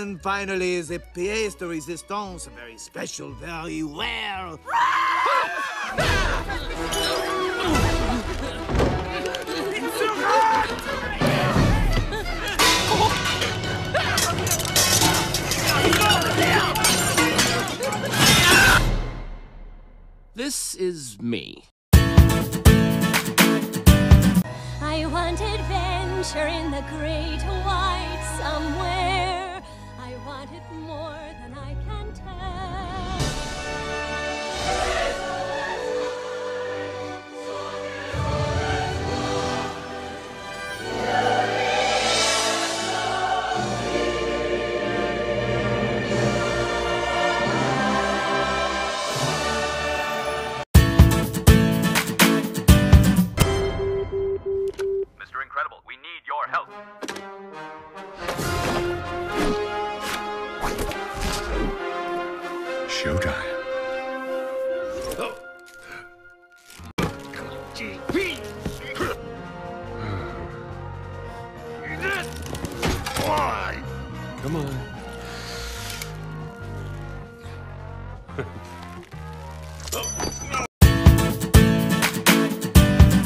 And finally, the pièce de résistance, a very special, very well. This is me. I want adventure in the great white somewhere. Want it more than I can tell. Showtime. Come on.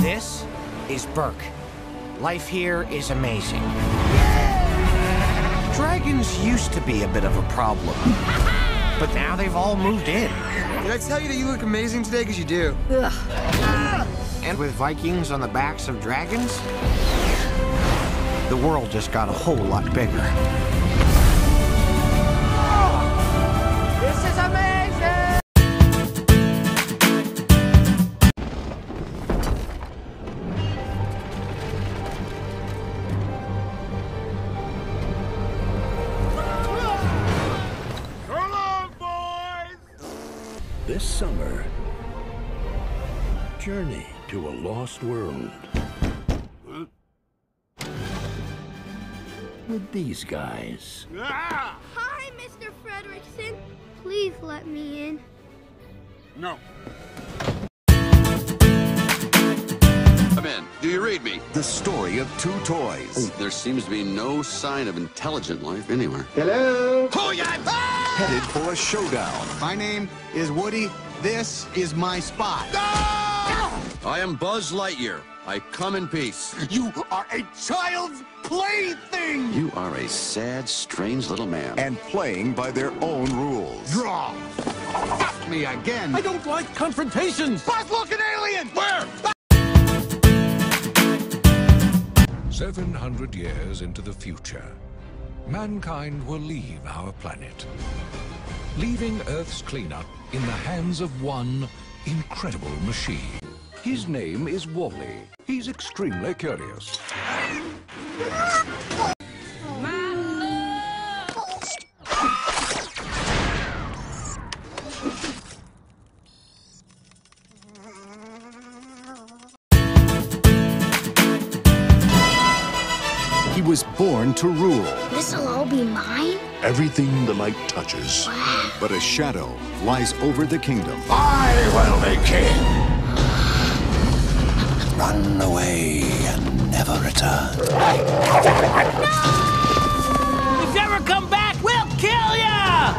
This is Berk. Life here is amazing. Dragons used to be a bit of a problem, but now they've all moved in. Did I tell you that you look amazing today? Because you do. And with Vikings on the backs of dragons, the world just got a whole lot bigger. This summer, journey to a lost world. With these guys. Hi, Mr. Fredricksen. Please let me in. No. Come in. Do you read me? The story of two toys. There seems to be no sign of intelligent life anywhere. Hello? Yeah! Headed for a showdown. My name is Woody. This is my spot. I am Buzz Lightyear. I come in peace. You are a child's plaything! You are a sad, strange little man. And playing by their own rules. Draw! Fuck me again! I don't like confrontations! Buzz looking alien! Where? 700 years into the future, mankind will leave our planet, leaving Earth's cleanup in the hands of one incredible machine. His name is WALL-E. He's extremely curious. He was born to rule. This'll all be mine? Everything the light touches. But a shadow lies over the kingdom. I will be king! Run away and never return. No! If you ever come back, we'll kill ya!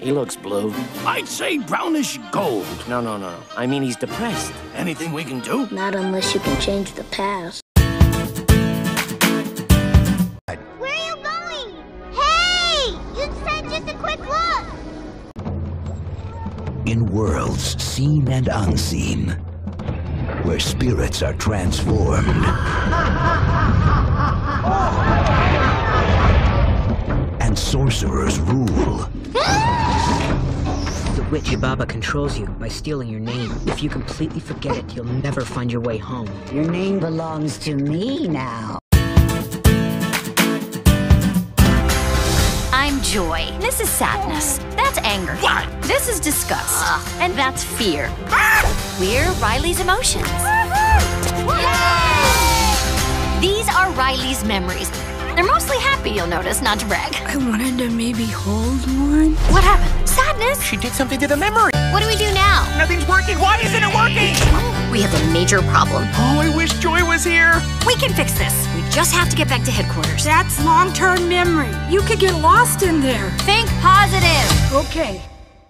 He looks blue. I'd say brownish gold. No, no, no, no. I mean, he's depressed. Anything we can do? Not unless you can change the past. In worlds seen and unseen, where spirits are transformed and sorcerers rule. The witch Yubaba controls you by stealing your name. If you completely forget it, you'll never find your way home. Your name belongs to me now. Joy. This is sadness. That's anger. What? This is disgust. And that's fear. We're Riley's emotions. These are Riley's memories. They're mostly happy, you'll notice, not to brag. I wanted to maybe hold one. What happened? Sadness? She did something to the memory. What do we do now? Nothing's working. Why isn't it working? We have a major problem. Oh, I wish Joy was here. We can fix this. We just have to get back to headquarters. That's long-term memory. You could get lost in there. Think positive. Okay.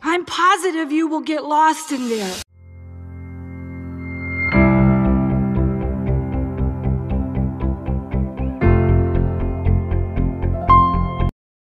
I'm positive you will get lost in there.